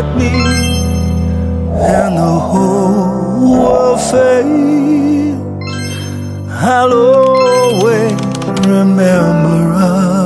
at me and the whole world fades, I'll always remember us.